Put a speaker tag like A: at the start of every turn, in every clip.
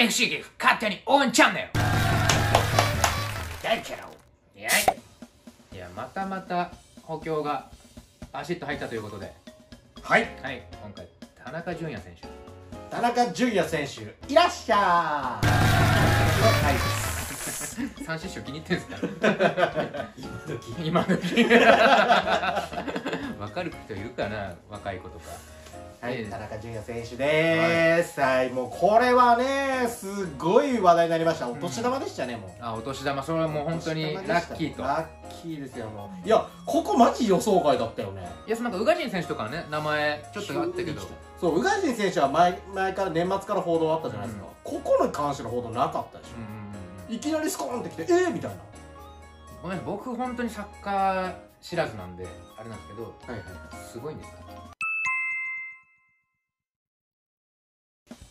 A: FC 岐阜勝手に応援チャンネル。大キャラをいやいやまたまた補強がバシッと入ったということで。
B: はい。
A: はい。今回田中純也選手。
B: 田中純也選手いらっしゃーはい。です
A: 三獅子気に入ってんすか？
B: 今時
A: 今時わかる人いるかな？若い子とか
B: はい、
A: ええ
B: 田中純也選手です、はい、もうこれはねすごい話題になりました。お年玉でしたね、もう。
A: あお年玉。それはもう本当にラッキーと。
B: ラッキーですよもう。いやここマジ予想外だったよね。
A: いやなんか宇賀神選手とかはね名前ちょっとあったけど。
B: そう宇賀神選手は前前から年末から報道あったじゃないですか、ここに関しての報道なかったでし
A: うんうんうん
B: ょ、いきなりスコーンってきてえー、みたいな。
A: ごめん僕本当にサッカー知らずなんであれなんですけど
B: はいはい。
A: すごいんですか？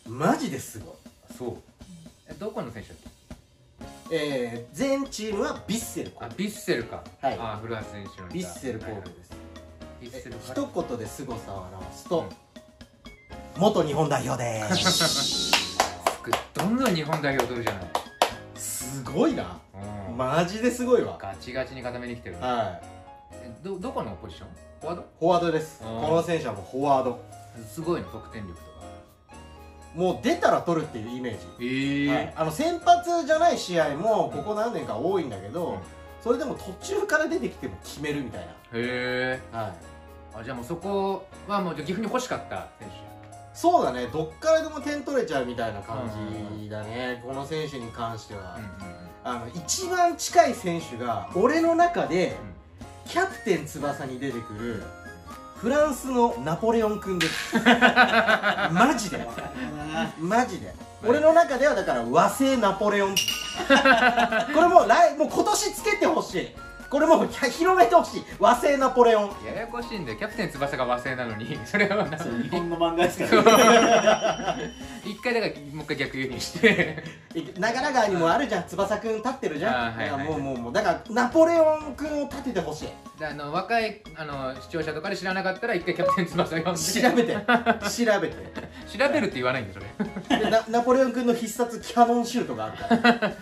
B: マジですごい。
A: そう。えどこの選手だっけ？
B: えー、全チームはビッセル
A: あビッセルか。
B: はい。
A: あ古橋選手のいた
B: ビッセル神戸です。
A: ビッセル
B: 一言で凄さを表すと、元日本代表です。
A: どんどん日本代表取るじゃない。
B: すごいな。
A: うん。
B: マジですごいわ。
A: ガチガチに固めに来てる
B: はい。
A: えどどこのポジション？フォワード？
B: フォワードです。
A: うん。
B: この選手はもうフォワード。
A: すごいの得点力とか
B: もう出たら取るっていうイメージ、
A: え
B: はい。あの先発じゃない試合もここ何年か多いんだけど、
A: うん。
B: それでも途中から出てきても決めるみたい
A: へえ
B: な、はい、
A: あじゃあもうそこはもう岐阜に欲しかった選
B: そうだね。どっからでも点取れちゃうみたいな感じだね、この選手に関しては、
A: うんうん
B: あの一番近い選手が俺の中でキャプテン翼に出てくるフランスのナポレオン君です。マジで？マジで。俺の中ではだから和製ナポレオン。これもう来もう今年つけてほしいこれもう広めてほしい。和製ナポレオン。
A: ややこしいんでキャプテン翼が和製なのに それはな
C: 日本の漫画ですからね。
A: 一回だからもう一回逆輸入して。
B: 長良川にもあるじゃん翼くん立ってるじゃん。
A: はいはい
B: だからもうもうもうだからナポレオンくんを立ててほしい。
A: であの若いあの視聴者とかで知らなかったら一回キャプテン翼読んで。
B: 調べて。調べて。
A: 調べるって言わないんだそれ。
B: でナナポレオン君の必殺キャノンシュートがあるから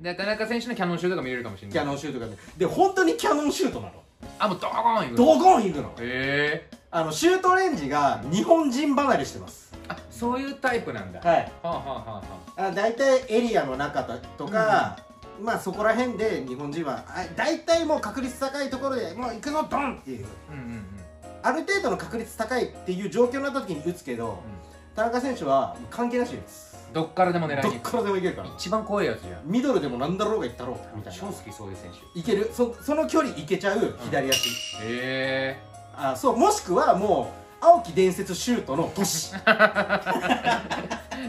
A: で田中選手のキャノンシュートが見れるかもしれない。
B: キャノンシュートがね。で本当にキャノンシュートなの。
A: あもうドーゴンいくの？
B: ドゴンいくの。
A: へえ
B: あのシュートレンジが日本人離れしてます。
A: あそういうタイプなんだ。は
B: はい
A: あはあはあは
B: あ。大体エリアの中とか、まあそこら辺で日本人はあ大体もう確率高いところでもう行くぞドンっていう。
A: あうんうんうん。
B: ある程度の確率高いっていう状況になった時に打つけど、田中選手は関係なしです
A: どっからでも狙いに行く。
B: どっからでもいけるから。
A: 一番怖いやつじゃん。
B: ミドルでも何だろうがいったろうみたいな
A: 超好きそういう選手。
B: いける？そその距離いけちゃう左足、
A: へえ。
B: あそうもしくはもう青木伝説シュートの年。
A: だ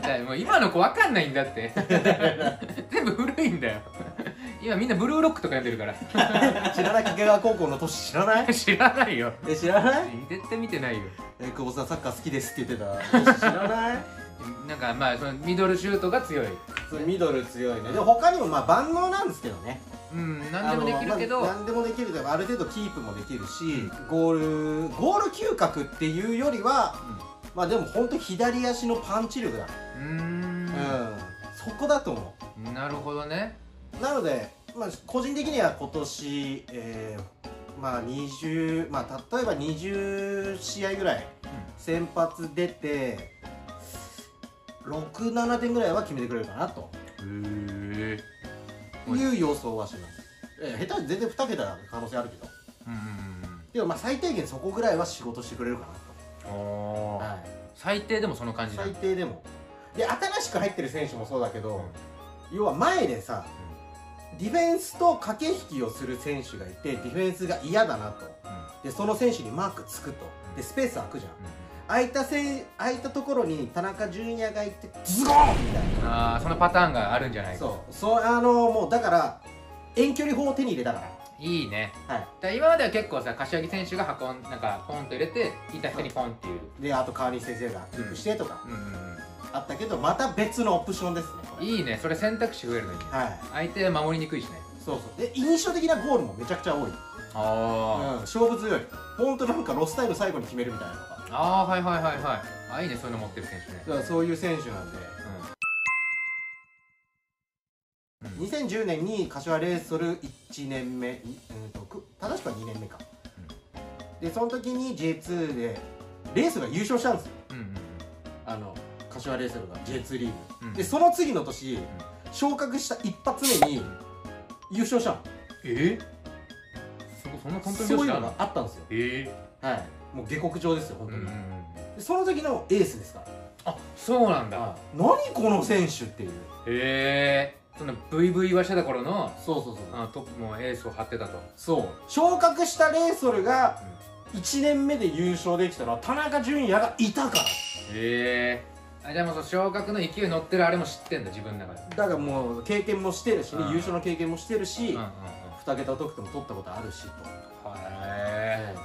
A: からもう今の子わかんないんだって。全部古いんだよ。今みんなブルーロックとか読んでるから。
B: 知らない掛川高校の年知らない？
A: 知らないよ。
B: え知らない？
A: 絶対見てないよ。
B: え久保さんサッカー好きですって言ってた。年知らない？
A: なんかまあそのミドルシュートが強い。
B: ミドル強いね。で他にもまあ万能なんですけどね。
A: うん何でもできるけど、
B: まあ何でもできるけどある程度キープもできるしゴールゴール嗅覚っていうよりはまあでも本当左足のパンチ力だ。
A: うん。う
B: うん。
A: ん
B: そこだと思
A: なるほどね。
B: うなので、まあ、個人的には今年、えーまあ20まあ例えば20試合ぐらい先発出て67点ぐらいは決めてくれるかなと。
A: へえ
B: いう予想はします、えー下手に全然2桁な可能性あるけど。
A: うんうんうん
B: でもまあ最低限そこぐらいは仕事してくれるかな
A: うんお
B: と、
A: ー。
B: はい、
A: 最低でもその感じだ。
B: 最低でも。で新しく入ってる選手もそうだけど、要は前でさ、ディフェンスと駆け引きをする選手がいてディフェンスが嫌だなと。でその選手にマークつくと。でスペース空くじゃん空いたせい空いたところに田中純也がいてズゴーンみたい
A: ああそのパターンがあるんじゃない
B: な
A: か。
B: そう。そうあのもうだから遠距離砲を手に入れたか
A: いいね。
B: らはい。
A: だ今までは結構さ柏木選手が運んなんかポンと入れていた人にポンっていう。
B: であと川西先生がキープしてとか。
A: うんうん
B: あったけどまた別のオプションですね
A: いいね。それ選択肢増えるのに
B: はい。
A: 相手守りにくいしね。
B: そうそう。で印象的なゴールもめちゃくちゃ多い、うん、
A: あ
B: 勝負強い。本当なんかロスタイム最後に決めるみたいな
A: ああーはいはいはいはい。あいいねそういうの持ってる選手ね。
B: だからそういう選手なんで。
A: うん、うん、
B: 2010年に柏レイソル1年目、うんとく正しくは2年目か、でその時に J2 でレースが優勝したんですよ。
A: うんうん
B: あの柏レイソルが J2 リーグ、
A: うん。
B: でその次の年、昇格した一発目に優勝したの。
A: えすごいそんなトントン
B: そういうのがあったんですよ。
A: え
B: はいもう下克上ですよ本当に、でその時のエースですか？ら
A: あそうなんだ。
B: あ何この選手っていう。
A: へえ。その VV はしてた頃の
B: そうそうそう。
A: あトップもエースを張ってたと。
B: そう。昇格したレイソルが1年目で優勝できたのは田中純也がいたから。
A: へえ。あじゃあもう昇格の勢い乗ってるあれも知ってんだ自分の中で。
B: だからもう経験もしてるしね
A: うん。
B: 優勝の経験もしてるし、
A: うんうんうん。
B: 2桁得点も取ったことあるしと、
A: へ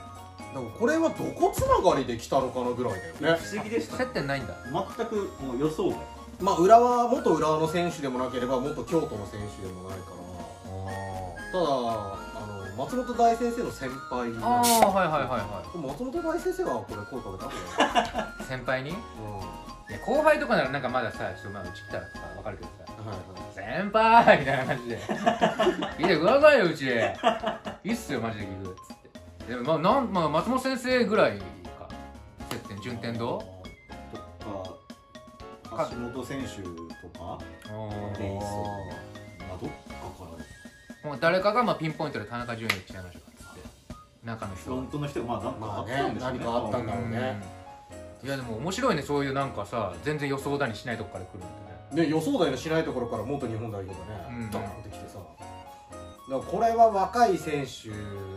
B: だからこれはどこつながりで来たのかなぐらいだよね。
C: 不思議でした。
A: え接点ないんだ。
C: 全くもう予想外。
B: まあ浦和元浦和の選手でもなければ元京都の選手でもないから。ただあの松本大先生の先輩
A: ああはいはいはいは
B: 松本大先生がこれ声かけたこれ、
A: い 先輩に？い
B: うん。
A: や後輩とかならなんかまださちょっとまあうち来たらさ分かるけどさ。
B: はい
A: 先輩みたいな感じで「見てくださいようちいいっすよマジで聞く」っつってでもまあなん、まあ、松本先生ぐらいか。接点順天堂？
C: とか橋本選手とかレイソまあどっかから。
A: もう誰かがまあピンポイントで田中純也来ちゃいましょっつって中の人。
C: フロントの人がまあなんかあ
B: まあね
C: ったんでしょうね
B: 何かあったんだろうね。
A: いやでも面白いねそういうなんかさ全然予想だにしないとこから来るんでね
B: ね予想だにしないところから元日本代表が
A: うん。
B: ねドーンってきてさだからこれは若い選手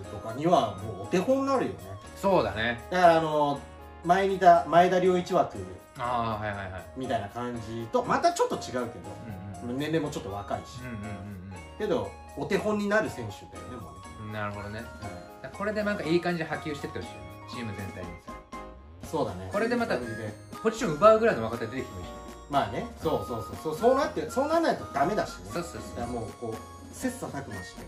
B: とかにはもうお手本になるよね。
A: そうだね。
B: だからあの前にいた前田良一枠
A: ああはいはいはい。
B: みたいな感じとまたちょっと違うけど
A: うん
B: 年齢もちょっと若いし。
A: うんうんうん
B: けどお手本になる選手だよねもうね、
A: うんうんなるほどね。
B: はい。
A: これでなんかいい感じで波及してってほしいよねチーム全体に。さ
B: そうだね。
A: これでまたポジション奪うぐらいの若手出てきてもいいし
B: まあねそうそうそう。そうそうなってそうならないとダメだしね。
A: そうそうそう。
B: もうこう切磋琢磨して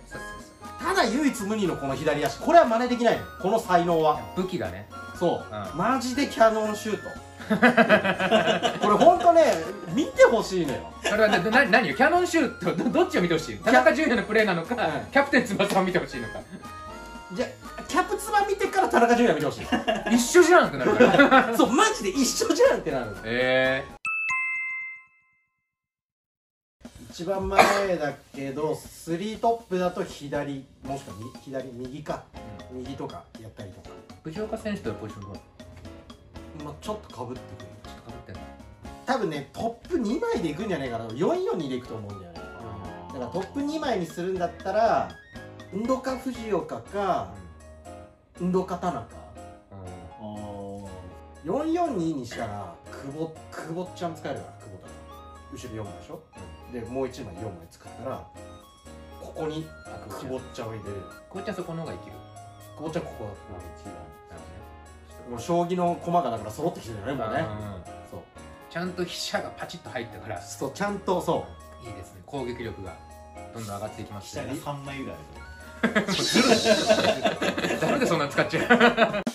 B: ただ唯一無二のこの左足。これは真似できないのこの才能は。
A: 武器がね。
B: そう、
A: うん。
B: マジでキャノンシュート。これ本当ね見てほしいのよ。
A: それはなな何よ？キャノンシュートどどっちを見てほしい？田中純也のプレーなのか、
B: うん。
A: キャプテン翼を見てほしいのか。
B: じゃあキャプツバ見てから田中純也見てほしい
A: 一緒じゃんってなるから。
B: そうマジで一緒じゃんってなるの。
A: え
B: 一番前だけどスリートップだと左もしくは右左右か
A: ー
B: 右とかやったりとか、
A: 藤岡選手とはポジションどう？
B: まあ、ちょっとかぶってくる。
A: ちょっとかぶって
B: 多分ねトップ2枚でいくんじゃないかな。442でいくと思うんだよね。だからトップ2枚にするんだったら運動家藤岡か運動家田中。
C: あー
B: 442にしたら久保久保ちゃん使えるから久保田。が後ろ4枚でしょ、でもう1枚4枚作ったらここに
A: あ
B: 久保ちゃんを入れる
A: こうちゃんそこの方がいける。
B: 久保ちゃんここだ
C: まあ一番
B: もう将棋の駒がだから揃ってきてるよねもうね。そう。
A: ちゃんと飛車がパチッと入ったから。
B: そうちゃんとそう。
A: いいですね。攻撃力がどんどん上がっていきます
C: 下が
A: ね
C: 3枚ぐらいあ る
A: ダメでそんな使っちゃう